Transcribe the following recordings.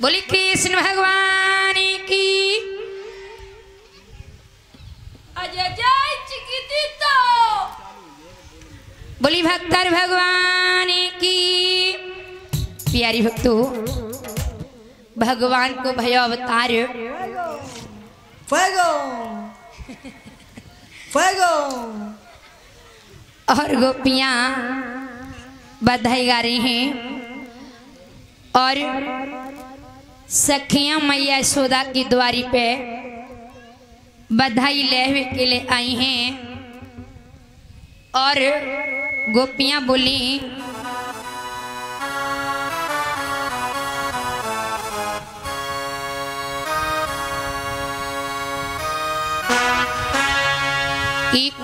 बोली, कृष्ण भगवान की अजय जय चिकित्सा। बोली, भक्तर भगवान की। प्यारी भक्तों, भगवान को भयो अवतार Fuego! और गोपियाँ बधाई गा रही हैं और सखियाँ मैया यशोदा की द्वारी पे बधाई लेवे के लिए आई हैं और गोपियाँ बोली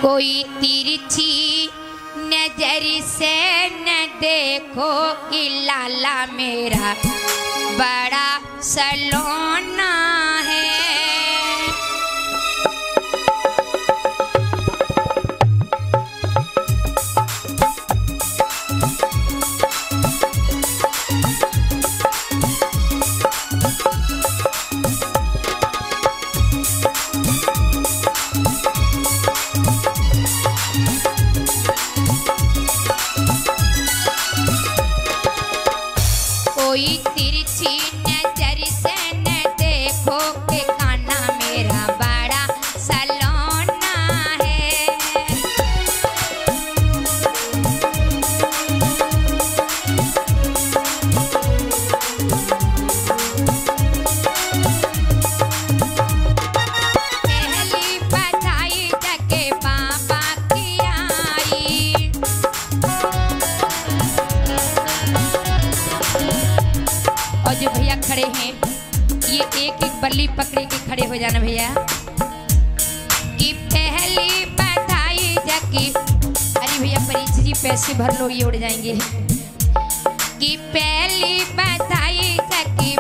कोई तिरछी नज़र से न देखो कि लाला मेरा बड़ा सलोना कोई तिरछी खड़े हैं। ये एक एक बल्ली पकड़े के खड़े हो जाना भैया। कि पहली बधाई जकी। अरे भैया, परीक्ष जी, पैसे भर लो, ये उड़ जाएँगे। कि पहली बधाई जगी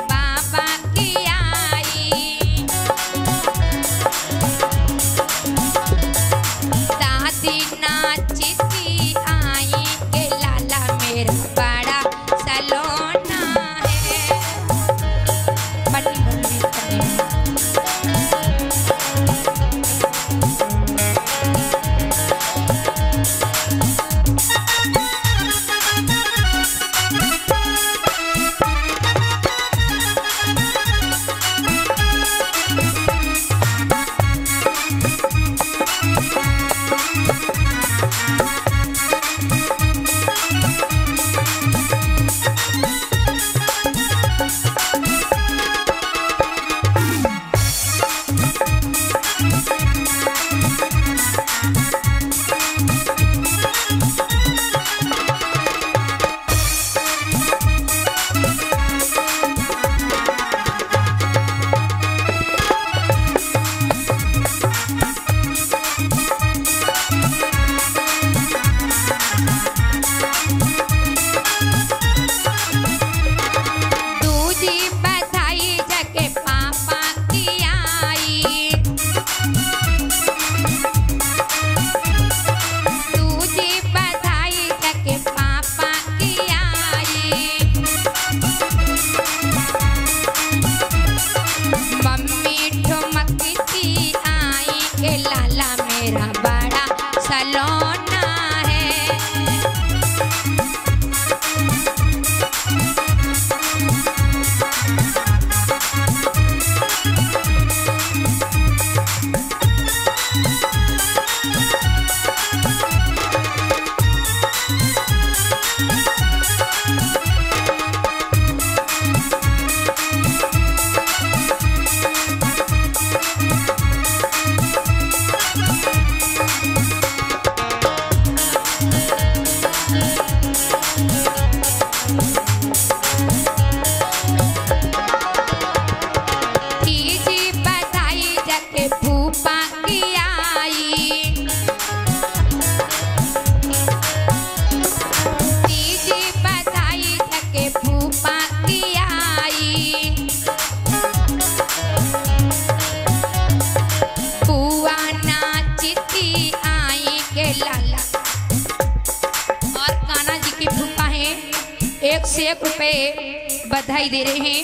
स्टेप रुपए बधाई दे रहे हैं।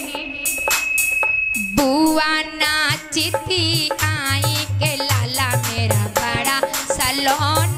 बुआ नाचती आई के लाला मेरा बड़ा सलोना।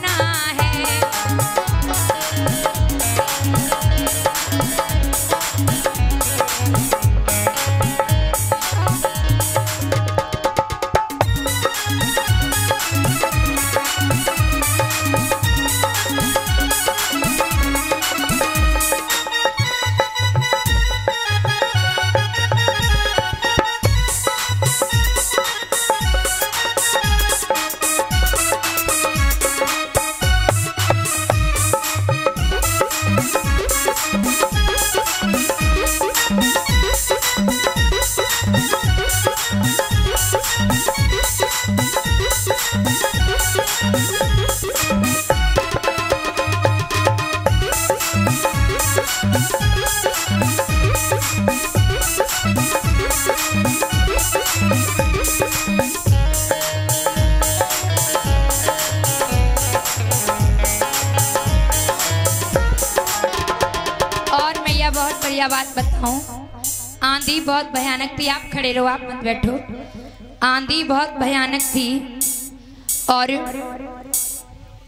बढ़िया बात बताऊँ। आंधी बहुत भयानक थी, आप खड़े रहो, आप मत बैठो। आंधी बहुत भयानक थी और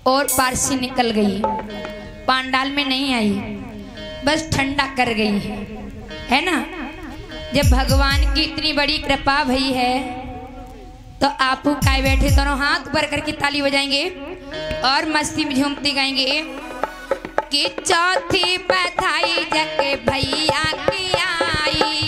और पार से निकल गई। पांडाल में नहीं आई। बस ठंडा कर गई है। है ना? जब भगवान की इतनी बड़ी कृपा भई है तो आप काय बैठे दोनों हाथ भर करके ताली बजाएँगे और मस्ती में झूमती गाएँगे कि चौथी बधाई जग भैया की आई।